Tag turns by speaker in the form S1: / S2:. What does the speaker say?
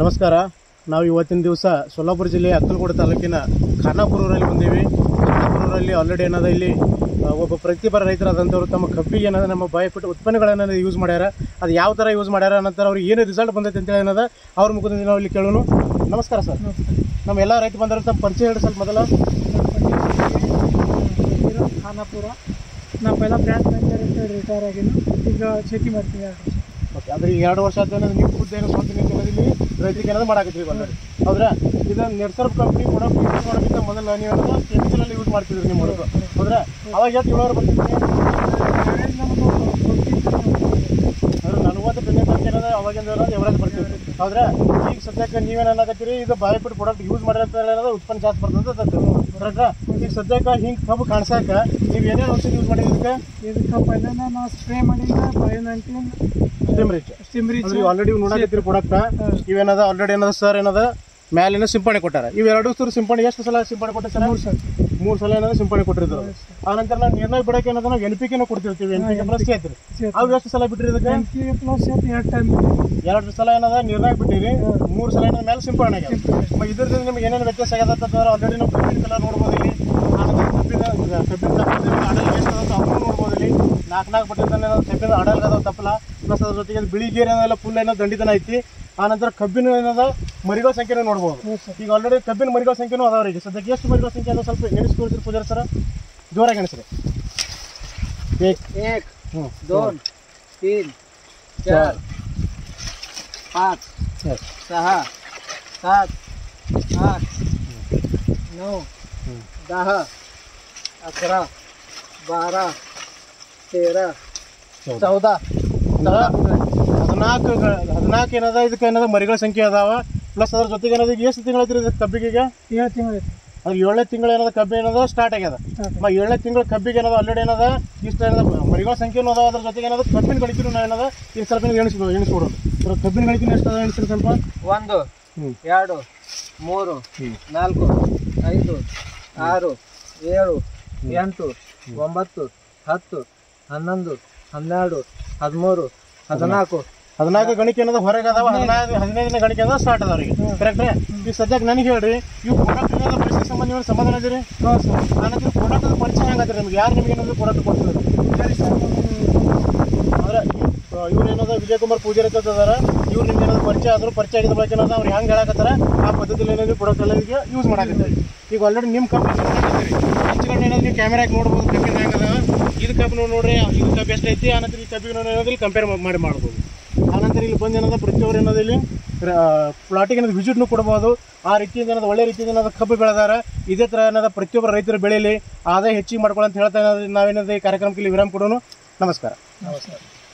S1: ನಮಸ್ಕಾರ ನಾವು ಇವತ್ತಿನ ದಿವಸ ಸೊಲ್ಲಾಪುರ ಜಿಲ್ಲೆಯ ಅಕ್ಕಲಕೋಟೆ ತಾಲೂಕಿನ ಖಾನಾಪುರೂರಲ್ಲಿ ಬಂದೀವಿ ಖಾನಾಪುರೂರಲ್ಲಿ ಆಲ್ರೆಡಿ ಏನಾದ ಇಲ್ಲಿ ಒಬ್ಬ ಪ್ರತಿಭರ ರೈತರಾದಂಥವ್ರು ತಮ್ಮ ಕಬ್ಬಿಗೆ ಏನದ ನಮ್ಮ ಬಯಪಟ್ಟು ಉತ್ಪನ್ನಗಳನ್ನು ಯೂಸ್ ಮಾಡ್ಯಾರ ಅದು ಯಾವ ಥರ ಯೂಸ್ ಮಾಡ್ಯಾರ ನಂತರ ಅವ್ರಿಗೆ ಏನು ರಿಸಲ್ಟ್ ಬಂದೈತೆ ಅಂತೇಳಿ ಏನಾದ ಅವ್ರ ಮುಖದಿಂದ ನಾವು ಇಲ್ಲಿ ಕೇಳೋಣ ನಮಸ್ಕಾರ ಸರ್ ನಮ್ಮ ಎಲ್ಲ ರೈತ ಬಂದರೆ ತಮ್ಮ ಪರಿಚಯ ಹೇಳಿ ಸ್ವಲ್ಪ ಮೊದಲ ಖಾನಾಪುರ ನಾವು ಎಲ್ಲ ಪ್ರಯತ್ನ ರಿಟೈರ್ ಈಗ ಚೇತಿ ಮಾಡ್ತೀವಿ ಓಕೆ ಅಂದರೆ ಈಗ ಎರಡು ವರ್ಷ ಆದ್ಮೇಲೆ ನೀವು ಖುದ್ದು ಏನು ಸ್ವಂತ ರೈತರಿಗೆ ಏನಾದ್ರು ಮಾಡಾಕತ್ತೀವಿ ಬಂದ್ರೆ ಹೌದ್ರಾ ಇದು ನೆಟ್ಸರ್ಫ್ ಕಂಪ್ನಿ ಕೂಡ ಯೂಸ್ ಮಾಡೋಕ್ಕಿಂತ ಮೊದಲು ನೀವು ಕೆಮಿಕಲಲ್ಲಿ ಯೂಸ್ ಮಾಡ್ತಿದ್ರಿ ನಿಮ್ಮ ಹೊರಗೆ ಹೌದ್ರಾ ಅವಾಗ ಯಾಕೆ ಇಳುವರು ಬರ್ತಿದ್ರಿ ಏನದ ಅವಾಗಿಂದ ಎವರೇಜ್ ಬರ್ತೀವಿ ಆದ್ರೆ ಈಗ ಸದ್ಯಕ್ಕೆ ನೀವೇನಾಗತ್ತೀರಿ ಇದು ಬಾಯಿಬಿಟ್ಟು ಪ್ರಾಡಕ್ಟ್ ಯೂಸ್ ಮಾಡಿರೋದು ಉತ್ಪನ್ನ ಜಾಸ್ತಿ ಬರ್ತದೆ ಕರೆಕ್ಟಾ ಈಗ ಸದ್ಯಕ್ಕೆ ಹಿಂಗೆ ಕಬ್ಬು ಕಾಣ್ಸಾಕ ನೀವು ಏನೇ ಔಷಧಿ ಯೂಸ್ ಮಾಡಿದ್ರಿ ಇದಕ್ಕೆ ಇದು ಕಬ್ಬು ಎಲ್ಲ ನಾವು ಸ್ಪ್ರೇ ಮಾಡಿದ್ರೆ ಬಯೋ ನೈನ್ಟೀನ್ ಸ್ಟಿಮ್ರಿಚ್ ಸ್ಟಿಮ್ರಿಚ್ ನೀವು ಆಲ್ರೆಡಿ ನೋಡಕತ್ತೀರಿ ಪ್ರಾಡಕ್ಟ್ ಇವೇನದ ಆಲ್ರೆಡಿ ಏನದ ಸರ್ ಏನದ ಮ್ಯಾಲಿನ ಸಿಂಪಡಣೆ ಕೊಟ್ಟಾರ ಇವೆರಡು ಸರ್ ಸಿಂಪಡಣೆ ಎಷ್ಟು ಸಲ ಸಿಂಪಡಣೆ ಕೊಟ್ಟಾರ ಸರ್ ಮೂರು ಸಲ ಏನಾದ್ರು ಸಿಂಪಡಣೆ ಕೊಟ್ಟಿರ್ತಾರೆ ಆ ನಂತರ ನಾವು ನೀರ್ನಾಗ ಬಿಡಕ್ಕೆ ಏನಾದ್ರು ನಾವು ಎನ್ ಪಿ ಕೆನ ಕೊಡ್ತಿರ್ತೀವಿ ಎನ್ ಪಿ ಕೆ ಪ್ಲಸ್ ಐತ್ರಿ ಅವು ಎಷ್ಟು ಸಲ ಬಿಟ್ಟಿರಿ ಇದಕ್ಕೆ ಎನ್ ಪಿ ಪ್ಲಸ್ ಎರಡು ಟೈಮ್ ಎರಡು ಸಲ ಏನಾದ್ರೆ ನೀರ್ನಾಗ ಬಿಟ್ಟಿರಿ ಮೂರು ಸಲ ಏನಾದ ಮೇಲೆ ಸಿಂಪಡಣೆ ಇದ್ರದಿಂದ ನಿಮ್ಗೆ ಏನೇನು ವ್ಯತ್ಯಾಸ ಆಗದ ಆಲ್ರೆಡಿ ನಾವು ಕಬ್ಬಿನ ಕಲರ್ ನೋಡ್ಬೋದು ಇಲ್ಲಿ ಕಬ್ಬಿನ ಕಬ್ಬಿನ ನೋಡ್ಬೋದು ಇಲ್ಲಿ ನಾಲ್ಕು ನಾಲ್ಕು ಬಿಟ್ಟಿದ್ದಾನೆ ಕಬ್ಬಿನ ಅಡಲ್ಗದ ತಪ್ಪಲ ಪ್ಲಸ್ ಅದ್ರ ಜೊತೆಗೆ ಬಿಳಿ ಗೇರ್ ಏನೆಲ್ಲ ಫುಲ್ ಏನೋ ದಂಡಿತನ ಐತಿ ಆನಂತರ ಕಬ್ಬಿನ ಏನದ ಮರಿಗಳ ಸಂಖ್ಯೆಯೂ ನೋಡ್ಬೋದು ಈಗ ಆಲ್ರೆಡಿ ಕಬ್ಬಿನ ಮರಿಗಳ ಸಂಖ್ಯೆನೂ ಅದಾವ ರೀ ಸದ್ಯಕ್ಕೆ ಎಷ್ಟು ಮರಿಗಳ ಸಂಖ್ಯೆ ಅದ ಸ್ವಲ್ಪ ಎಣಿಸ್ಕೊಳ್ತೀರಿ ಪೂಜಾರಿ ಸರ ಜೋರಾಗಿ ಎಣಿಸ್ರಿ ಏಕ್ ಏಕ್ ದೋನ್ ತೀನ್ ಚಾರ್ ಪಾಂಚ್ ಸಹ ಸಾತ್ ಆಠ ನೌ ದಹ ಅಕರಾ ಬಾರಾ ತೇರಾ ಚೌದ ಹದಿನಾಲ್ಕು ಹದಿನಾಲ್ಕು ಏನದ ಇದಕ್ಕೆ ಏನದ ಮರಿಗಳ ಸಂಖ್ಯೆ ಅದಾವ ಪ್ಲಸ್ ಅದ್ರ ಜೊತೆಗೆ ಏನದ ಈಗ ಎಷ್ಟು ತಿಂಗಳು ಐತ್ರಿ ಕಬ್ಬಿಗೆ ಈಗ ಏಳು ತಿಂಗಳು ಅದು ಏಳನೇ ತಿಂಗಳು ಏನದ ಕಬ್ಬಿ ಏನದ ಸ್ಟಾರ್ಟ್ ಆಗ್ಯದ ಏಳನೇ ತಿಂಗಳು ಕಬ್ಬಿಗೆ ಏನದ ಆಲ್ರೆಡಿ ಏನದ ಇಷ್ಟ ಏನದ ಮರಿಗಳ ಸಂಖ್ಯೆನೂ ಅದಾವ ಅದ್ರ ಜೊತೆಗೆ ಏನದ ಕಬ್ಬಿನ ಗಳಿಕೆನೂ ನಾವು ಏನದ ಈ ಸ್ವಲ್ಪ ಎಣಿಸ್ಬೋದು ಎಣಿಸ್ಕೊಡೋದು ಕಬ್ಬಿನ ಗಳಿಕೆ ಎಷ್ಟು ಅದ ಎಣಿಸ್ರಿ ಸ್ವಲ್ಪ ಒಂದು ಎರಡು ಮೂರು ನಾಲ್ಕು ಐದು ಆರು ಏಳು ಎಂಟು ಒಂಬತ್ತು ಹತ್ತು ಹನ್ನೊಂದು ಹನ್ನೆರಡು ಹದಿಮೂರು ಹದಿನಾಲ್ಕು ಹದಿನಾಲ್ಕು ಗಣಿಕೆ ಅನ್ನೋದು ಹೊರಗೆ ಅದಾವ ಹದಿನೈದು ಹದಿನೈದನೇ ಗಣಿಕೆ ಅದಾವ ಸ್ಟಾರ್ಟ್ ಅದಾವ ರೀ ಕರೆಕ್ಟ್ರಿ ಈಗ ಸದ್ಯಕ್ಕೆ ನನಗೆ ಹೇಳ್ರಿ ಈ ಪ್ರಾಡಕ್ಟ್ ಪರಿಚಯ ಸಂಬಂಧ ನೀವು ಸಮಾಧಾನ ಇದ್ದೀರಿ ಆನಂತರ ಪ್ರಾಡಕ್ಟ್ ಪರಿಚಯ ಹೆಂಗಾದ್ರಿ ನಿಮ್ಗೆ ಯಾರು ನಿಮ್ಗೆ ಏನಾದರೂ ಪ್ರಾಡಕ್ಟ್ ಕೊಡ್ತಿದ್ರು ಅಂದ್ರೆ ಇವ್ರು ಏನಾದ್ರು ವಿಜಯಕುಮಾರ್ ಕುಮಾರ್ ಪೂಜಾರಿ ಇವ್ರು ನಿಮ್ಗೆ ಏನಾದ್ರು ಪರಿಚಯ ಆದರೂ ಪರಿಚಯ ಆಗಿದ ಬಳಿಕ ಏನದ ಅವ್ರು ಹೆಂಗೆ ಹೇಳಕತ್ತಾರ ಆ ಪದ್ಧತಿಯಲ್ಲಿ ಏನಾದ್ರು ಪ್ರಾಡಕ್ಟ್ ಎಲ್ಲ ಯೂಸ್ ಮಾಡಕತ್ತಾರೆ ಈಗ ಆಲ್ರೆಡಿ ನಿಮ್ಮ ಕಂಪ್ನಿ ಹಚ್ಕೊಂಡು ಏನಾದ್ರು ನೀವು ಕ್ಯಾಮ್ರಾಗೆ ನೋಡ್ಬೋದು ಕಬ್ಬಿನ ಹೆಂಗದ ಇದು ಕಬ್ಬು ನೋಡ್ರಿ ಇದು ಕಬ್ಬು ಎಷ್ಟೈತಿ ಅನ್ನೋದ್ರ ಈ ಕಬ್ಬಿಗೆ ಏನಾದ್ರು ಕಂಪೇರ್ ಮಾಡಿ ಮಾಡ್ಬೋದು ಇಲ್ಲಿ ಬಂದು ಏನದ ಪ್ರತಿಯೊಬ್ಬರು ಏನದ ಇಲ್ಲಿ ಪ್ಲಾಟಿಗೆ ಏನಾದ್ರು ವಿಸಿಟ್ನು ಕೊಡಬಹುದು ಆ ರೀತಿಯಿಂದ ಏನಾದ್ರು ಒಳ್ಳೆ ರೀತಿಯಿಂದ ಏನಾದ್ರು ಕಬ್ಬು ಬೆಳೆದಾರೆ ಇದೇ ತರ ಏನಾದ್ರು ಪ್ರತಿಯೊಬ್ಬರು ರೈತರು ಬೆಳೆಯಲಿ ಆದಾಯ ಹೆಚ್ಚಿಗೆ ಮಾಡ್ಕೊಳ್ಳೋ ಅಂತ ಹೇಳ್ತಾ ನಾವೇನಾದ್ರು ಈ ಕಾರ್ಯಕ್ರಮಕ್ಕೆ ಇಲ್ಲಿ ವಿರಾಮ ಕೊಡೋನು ನಮಸ್ಕಾರ ನಮಸ್ಕಾರ